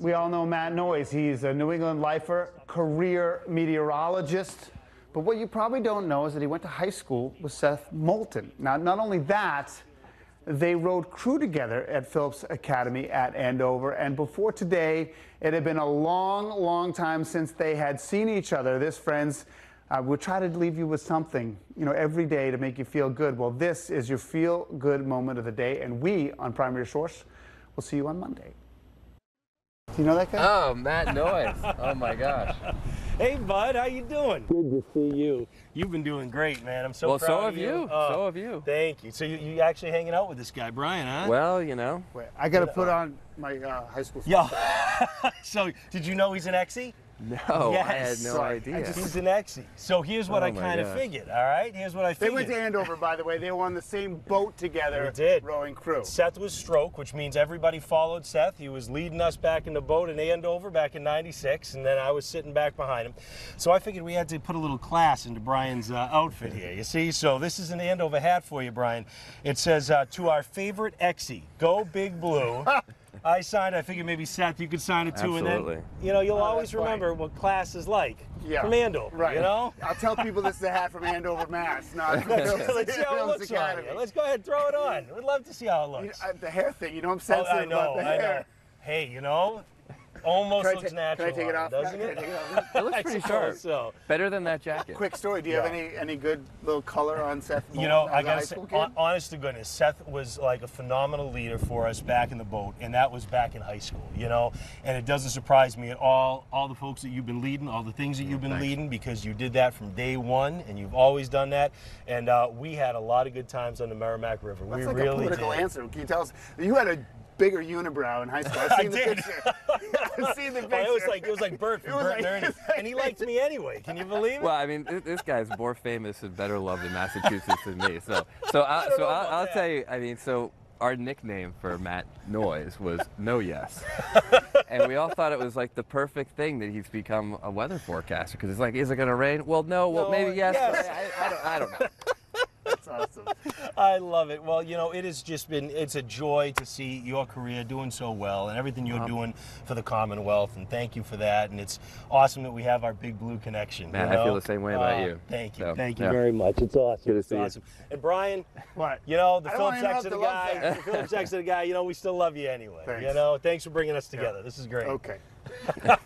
We all know Matt Noyes. He's a New England lifer, career meteorologist. But what you probably don't know is that he went to high school with Seth Moulton. Now, not only that, they rode crew together at Phillips Academy at Andover. And before today, it had been a long, long time since they had seen each other. This, friends, uh, we'll try to leave you with something, you know, every day to make you feel good. Well, this is your feel good moment of the day. And we on Primary Source will see you on Monday. Do you know that guy? Oh, Matt Noyes. oh my gosh. Hey, bud, how you doing? Good to see you. You've been doing great, man. I'm so Well, proud so of have you. So have you. Thank you. So you, you actually hanging out with this guy, Brian, huh? Well, you know. Wait, I got to put on my uh, high school. Yo. so did you know he's an exie? No, I had no idea. just- He's an exie. So here's what Oh I kind of figured. All right. Here's what I figured. They went to Andover, by the way. They were on the same boat together. We did. Rowing crew. Seth was stroke, which means everybody followed Seth. He was leading us back in the boat in Andover back in 96, and then I was sitting back behind him. So I figured we had to put a little class into Brian's uh, outfit here, you see? So this is an Andover hat for you, Brian. It says, uh, to our favorite Exie, go Big Blue. I signed, I figured maybe Seth, you could sign it too. And then, you know, you'll Oh, always that's funny. remember what class is like Yeah. from Andover, Right. you know? I'll tell people this is a hat from Andover, Mass. Not from Let's Phillips- see how it looks on you. Let's go ahead and throw it on. We'd love to see how it You looks. know, uh, the hair thing, you know I'm Oh, sensitive I know, about the I know. hair. Hey, you know, almost Can I looks ta- natural. Can I take it off? you, doesn't Can I it? take it off? It looks pretty sharp. So, Better than that jacket. Quick story. Do you have any any good little color on Seth? you know, I gotta say, school honest to goodness, Seth was like a phenomenal leader for us back in the boat, and that was back in high school. You know, and it doesn't surprise me at all. All the folks that you've been leading, all the things that you've been thanks. leading, because you did that from day one, and you've always done that. And uh, we had a lot of good times on the Merrimack River. That's we like really a political did. answer. Can you tell us? You had a bigger unibrow in high school. I've I seen the did. picture. I've seen the picture. it was like it was like Bert from Bert like- and Ernie, like- and he liked me anyway. Can you believe it? Well, I mean, this, this guy's more famous and better loved in Massachusetts than me. So, so, I, don't so know I'll, I'll tell you. I mean, so our nickname for Matt Noyes was No Yes, and we all thought it was like the perfect thing that he's become a weather forecaster because it's like, is it going to rain? Well, no. Well, No, maybe yes. yes. but I, I, don't, I don't know. That's awesome. I love it. Well, you know, it has just been, it's a joy to see your career doing so well and everything you're doing for the Commonwealth. And thank you for that. And it's awesome that we have our big blue connection. Man, you I feel the same way about Uh, you. Thank you. So, thank you yeah. very much. It's awesome. Good to It's see you. And Brian, What? you know, the I don't Philip wanna Jackson the love guy, facts. the Philip Jackson guy, you know, we still love you anyway. You know, thanks for bringing us together. This is great. Okay.